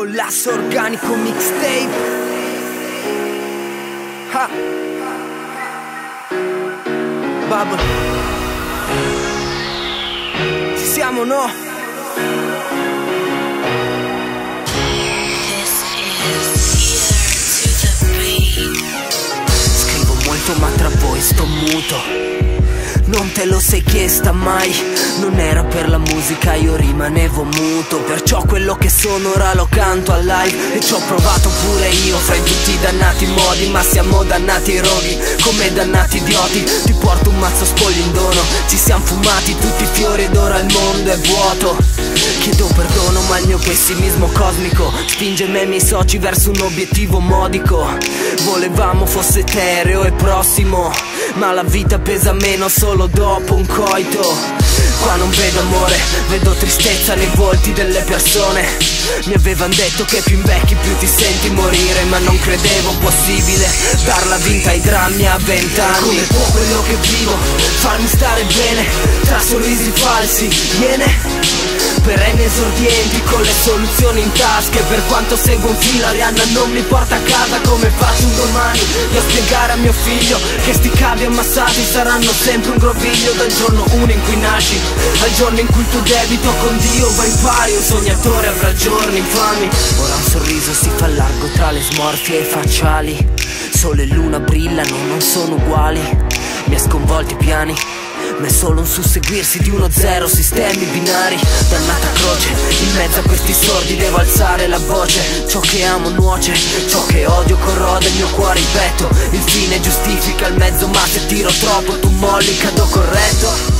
Collasso organico mixtape. Ha Bubble Ci siamo no? Scrivo molto ma tra voi sto muto non te lo sei chiesta mai. Non era per la musica io rimanevo muto. Perciò quello che sono ora lo canto al live. E ci ho provato pure io fra in tutti i dannati modi. Ma siamo dannati roghi come dannati idioti. Ti porto un mazzo spoglio in dono. Ci siamo fumati tutti i fiori ed ora il mondo è vuoto. Chiedo perdono ma il mio pessimismo cosmico Spinge me e i miei soci verso un obiettivo modico. Volevamo fosse etereo e prossimo Ma la vita pesa meno solo dopo un coito. Qua non vedo amore, vedo tristezza nei volti delle persone. Mi avevano detto che più invecchi più ti senti morire Ma non credevo possibile. Darla vinta ai drammi a vent'anni. Come può quello che vivo farmi stare bene? Tra sorrisi falsi, viene Perenni esordienti con le soluzioni in tasca. E per quanto seguo un filo Arianna non mi porta a casa come faccio un domani Io spiegare a mio figlio che sti cavi ammassati saranno sempre un groviglio Dal giorno uno in cui nasci al giorno in cui il tuo debito con Dio va in pari Un sognatore avrà giorni infami. Ora un sorriso si fa largo tra le smorfie e facciali Sole e luna brillano, non sono uguali Mi ha sconvolti i piani ma è solo un susseguirsi di uno zero, sistemi binari. Dannata croce, in mezzo a questi sordi devo alzare la voce. Ciò che amo nuoce, ciò che odio corrode il mio cuore in petto Il fine giustifica il mezzo, ma se tiro troppo tu molli, cado corretto.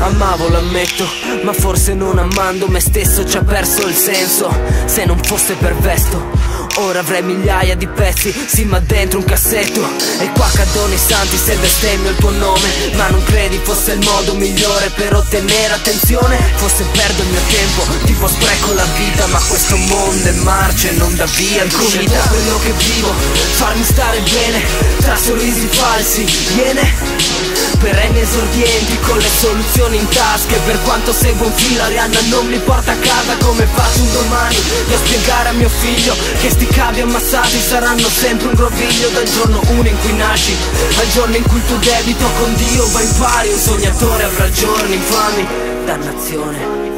Amavo, l'ammetto, ma forse non amando me stesso ci ha perso il senso. Se non fosse per vesto Ora avrei migliaia di pezzi, sì ma dentro un cassetto. E qua cadono i santi se bestemmio il tuo nome. Ma non credi fosse il modo migliore per ottenere attenzione? Forse perdo il mio tempo, tipo spreco la vita Ma questo mondo è marcia e non dà via da quello che vivo, farmi stare bene Tra sorrisi falsi, viene Perenni esordienti con le soluzioni in tasca E per quanto seguo un filo Arianna non mi porta a casa come faccio un domani? Io spiegare a mio figlio che sti cavi ammassati saranno sempre un groviglio Dal giorno uno in cui nasci. Al giorno in cui il tuo debito con Dio va in pari Un sognatore avrà giorni infami. Dannazione.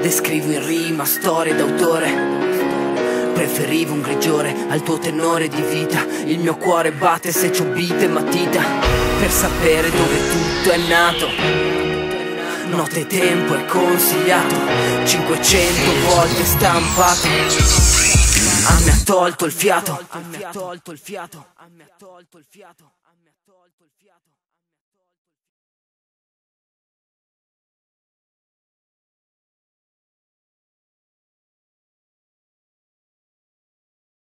Descrivo in rima storie d'autore. Preferivo un grigiore al tuo tenore di vita. Il mio cuore batte se c'ho vite e matita. Per sapere dove tutto è nato. Notte e tempo è consigliato. 500 volte stampato A me ha tolto il fiato